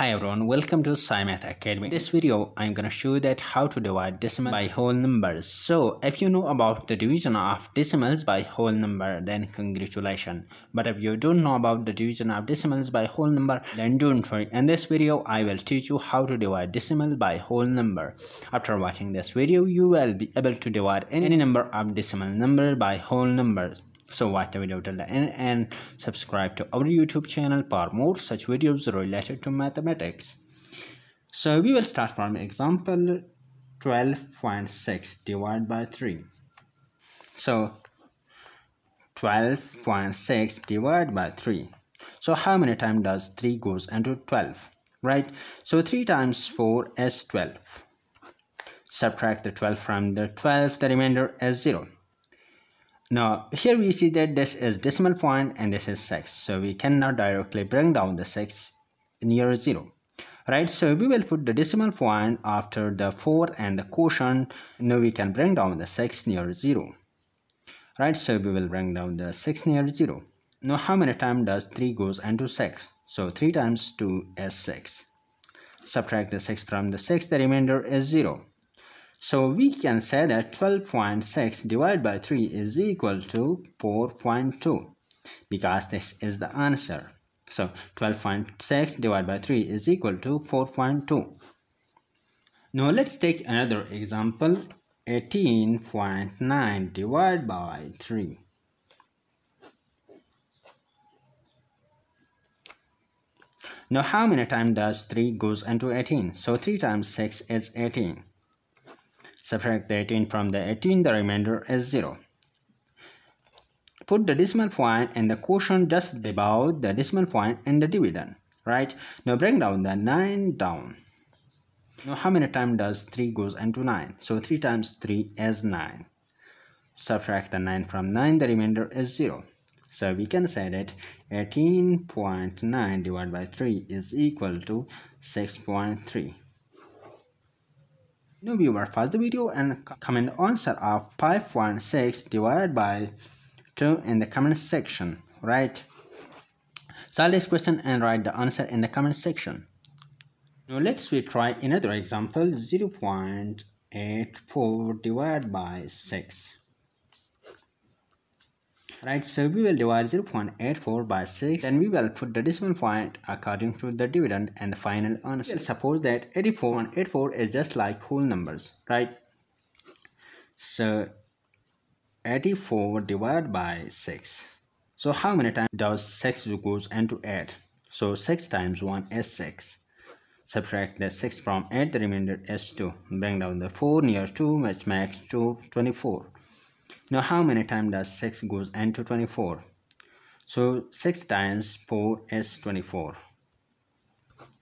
Hi everyone, welcome to SciMath Academy. In this video, I'm gonna show you that how to divide decimal by whole numbers. So if you know about the division of decimals by whole number, then congratulations. But if you don't know about the division of decimals by whole number, then don't worry. In this video, I will teach you how to divide decimal by whole number. After watching this video, you will be able to divide any number of decimal number by whole numbers so watch the video till the end and subscribe to our youtube channel for more such videos related to mathematics. So we will start from example 12.6 divided by 3 so 12.6 divided by 3 so how many times does 3 goes into 12 right? So 3 times 4 is 12 subtract the 12 from the 12 the remainder is 0 now here we see that this is decimal point and this is 6 so we cannot directly bring down the 6 near 0 right so we will put the decimal point after the 4 and the quotient. Now we can bring down the 6 near 0 right so we will bring down the 6 near 0 now how many times does 3 goes into 6 so 3 times 2 is 6 subtract the 6 from the 6 the remainder is 0 so we can say that 12.6 divided by 3 is equal to 4.2 because this is the answer. So 12.6 divided by 3 is equal to 4.2. Now let's take another example 18.9 divided by 3. Now how many times does 3 goes into 18? So 3 times 6 is 18 Subtract the 18 from the 18, the remainder is 0. Put the decimal point and the quotient just above the decimal point in the dividend, right? Now bring down the 9 down. Now how many times does 3 goes into 9? So 3 times 3 is 9. Subtract the 9 from 9, the remainder is 0. So we can say that 18.9 divided by 3 is equal to 6.3. Now viewer pause the video and comment answer of 516 divided by 2 in the comment section. Right. Solve this question and write the answer in the comment section. Now let's we try another example 0.84 divided by 6 right so we will divide 0.84 by 6 and we will put the decimal point according to the dividend and the final answer. Suppose that 84.84 is just like whole numbers right? So 84 divided by 6 so how many times does 6 goes into 8 so 6 times 1 is 6 subtract the 6 from 8 the remainder is 2 bring down the 4 near 2 which makes 2 24 now how many times does 6 goes into 24? So 6 times 4 is 24.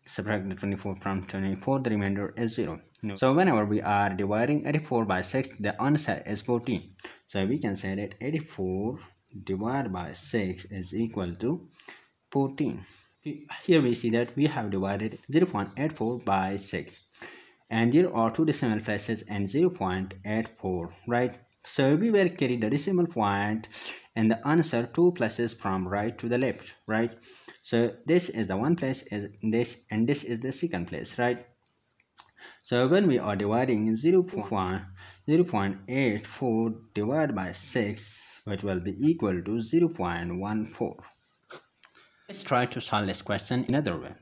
Subtract the 24 from 24, the remainder is 0. So whenever we are dividing 84 by 6, the answer is 14. So we can say that 84 divided by 6 is equal to 14. Here we see that we have divided 0.84 by 6. And there are two decimal places and 0.84, right? So we will carry the decimal point and the answer two places from right to the left, right? So this is the one place is this and this is the second place, right? So when we are dividing 0 0.84 divided by 6, which will be equal to 0 0.14. Let's try to solve this question another way.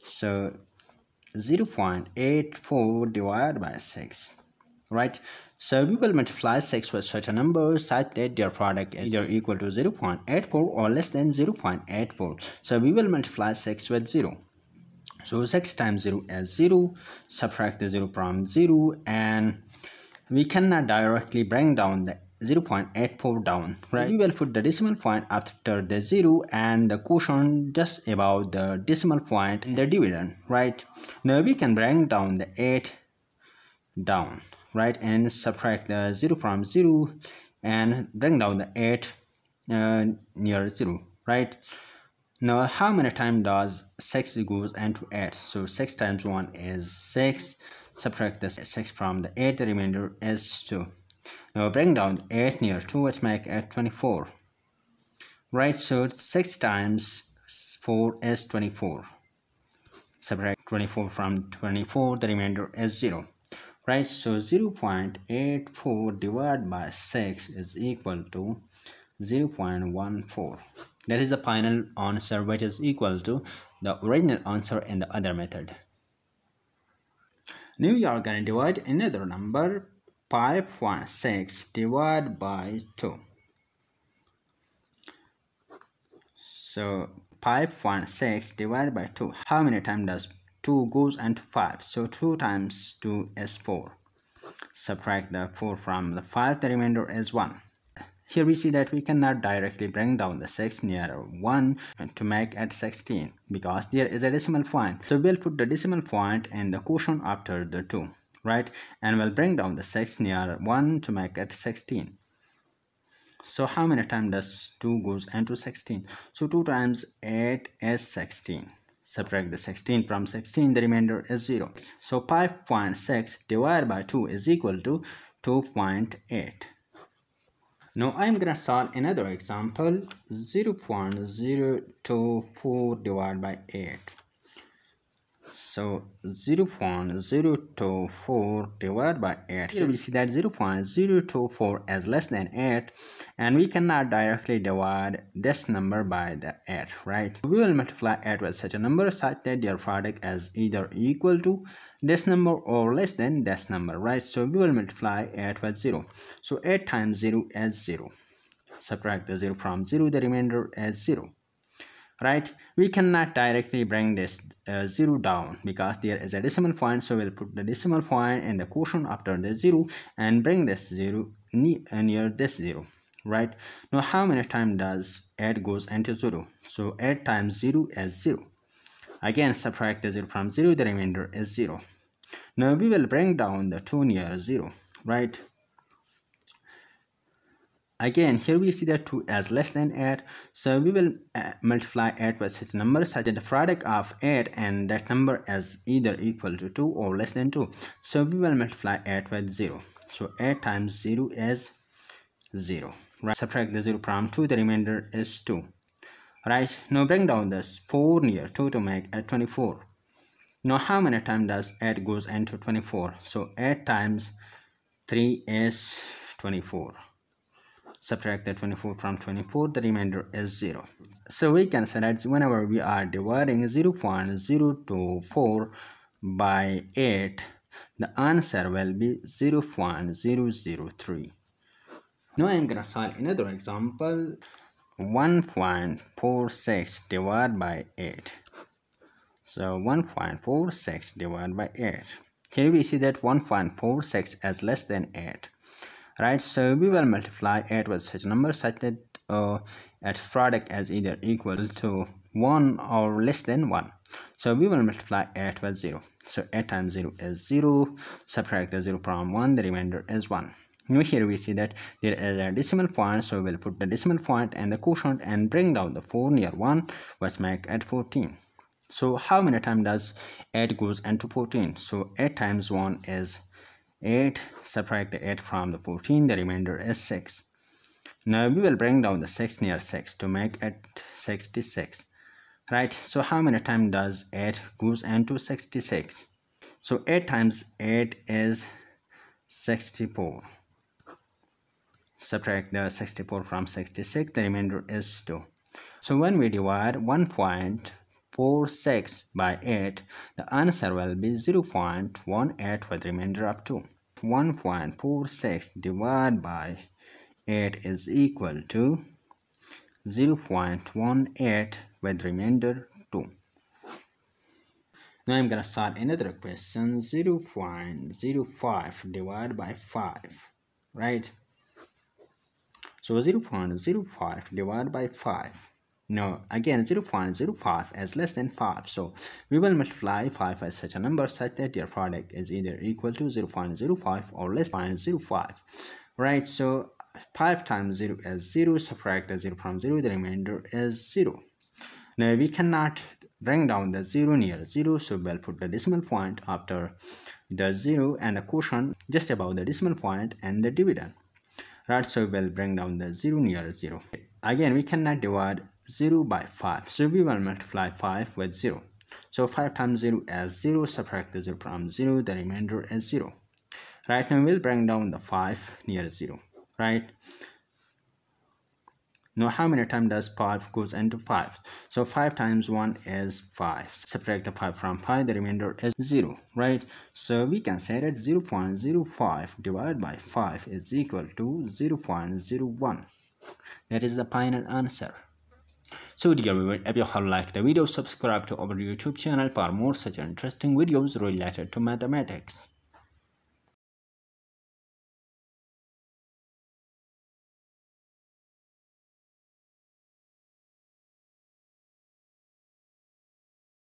So 0 0.84 divided by 6 right? So we will multiply 6 with certain a number such that their product is either equal to 0.84 or less than 0.84 so we will multiply 6 with 0 so 6 times 0 is 0 subtract the 0 from 0 and we cannot directly bring down the 0.84 down right? We will put the decimal point after the 0 and the quotient just above the decimal point in the dividend right? Now we can bring down the 8 down right? And subtract the 0 from 0 and bring down the 8 uh, near 0 right? Now how many times does 6 goes into 8 so 6 times 1 is 6 subtract the 6 from the 8 the remainder is 2 now bring down 8 near 2 which make it 24 right? So 6 times 4 is 24 subtract 24 from 24 the remainder is 0 right so 0 0.84 divided by 6 is equal to 0 0.14 that is the final answer which is equal to the original answer in the other method. Now we are going to divide another number 5.6 divided by 2 so 5.6 divided by 2 how many times does 2 goes into 5 so 2 times 2 is 4 subtract the 4 from the 5 the remainder is 1 here we see that we cannot directly bring down the 6 near 1 to make it 16 because there is a decimal point. So we'll put the decimal point in the quotient after the 2, right? And we'll bring down the 6 near 1 to make it 16. So how many times does 2 goes into 16? So 2 times 8 is 16. Subtract the 16 from 16, the remainder is 0. So 5.6 divided by 2 is equal to 2.8. Now I'm gonna solve another example 0 0.024 divided by 8 so 0 0.024 divided by 8 here we see that 0 0.024 is less than 8 and we cannot directly divide this number by the 8 right? We will multiply 8 with such a number such that their product is either equal to this number or less than this number right? So we will multiply 8 with 0 so 8 times 0 is 0 subtract the 0 from 0 the remainder is 0 right? We cannot directly bring this uh, zero down because there is a decimal point. So we'll put the decimal point in the quotient after the zero and bring this zero uh, near this zero right? Now how many times does 8 goes into 0 so 8 times 0 is 0 again subtract the 0 from 0 the remainder is 0 now we will bring down the 2 near 0 right again here we see that 2 is less than 8 so we will uh, multiply 8 with such number such that the product of 8 and that number is either equal to 2 or less than 2 so we will multiply 8 with 0 so 8 times 0 is 0 right? Subtract the 0 from 2 the remainder is 2 right? Now bring down this 4 near 2 to make it 24 now how many times does 8 goes into 24 so 8 times 3 is 24 subtract the 24 from 24 the remainder is 0 so we can say that whenever we are dividing 0 0.024 by 8 the answer will be 0 0.003 now i'm gonna solve another example. 1.46 divided by 8 so 1.46 divided by 8 here we see that 1.46 is less than 8 right so we will multiply 8 with such number such that uh, its product is either equal to 1 or less than 1 so we will multiply 8 with 0 so 8 times 0 is 0 subtract the 0 from 1 the remainder is 1 now here we see that there is a decimal point so we'll put the decimal point and the quotient and bring down the 4 near 1 which make it 14 so how many times does 8 goes into 14 so 8 times 1 is 8 subtract the 8 from the 14 the remainder is 6 now we will bring down the 6 near 6 to make it 66 right so how many times does 8 goes into 66 so 8 times 8 is 64 subtract the 64 from 66 the remainder is 2 so when we divide 1.46 by 8 the answer will be 0.18 with remainder of 2 1.46 divided by 8 is equal to 0.18 with remainder 2 now I'm gonna start another question 0 0.05 divided by 5 right? So 0 0.05 divided by 5 no again 0.05 is less than 5 so we will multiply 5 as such a number such that your product is either equal to 0.05 or less than 0.05 right so 5 times 0 is 0 subtract the 0 from 0 the remainder is 0 now we cannot bring down the 0 near 0 so we'll put the decimal point after the 0 and the quotient just above the decimal point and the dividend. Right so we'll bring down the 0 near 0 again we cannot divide 0 by 5 so we will multiply 5 with 0 so 5 times 0 is 0 subtract the 0 from 0 the remainder is 0 right now we'll bring down the 5 near 0 right now how many times does 5 goes into 5? So 5 times 1 is 5. Subtract the 5 from 5, the remainder is 0, right? So we can say that 0 0.05 divided by 5 is equal to 0 0.01. That is the final answer. So dear viewer, if you have liked the video, subscribe to our YouTube channel for more such interesting videos related to mathematics.